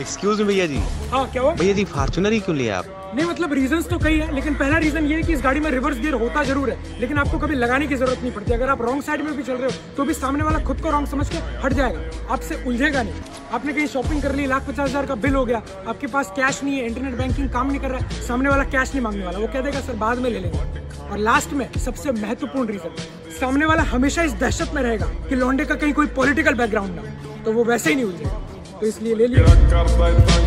Excuse me भैया जी। हाँ क्या हुआ? भैया जी फार्चुनर ही क्यों लिया आप? नहीं मतलब रीजंस तो कई है लेकिन पहला रीजन ये है कि इस गाड़ी में रिवर्स गियर होता ज़रूर है लेकिन आपको कभी लगाने की ज़रूरत नहीं पड़ती। अगर आप रॉन्ग साइड में भी चल रहे हो तो भी सामने वाला खुद को रॉन्ग समझ के हट जाएगा। आपसे उलझेगा नहीं। आपने कहीं शॉपिंग कर ली लाख पचास हज़ार का बिल हो गया आपके पास कैश नहीं है इंटरनेट बैंकिंग काम नहीं कर रहा है सामने वाला कैश नहीं मांगने वाला। वो कह देगा सर बाद में ले लेंगे। और लास्ट में सबसे महत्वपूर्ण रीजन सामने वाला हमेशा इस दहशत में रहेगा कि लौंडे का कहीं कोई पॉलिटिकल बैकग्राउंड ना तो वो वैसे ही नहीं उलझेगा। तो इसलिए ले लिया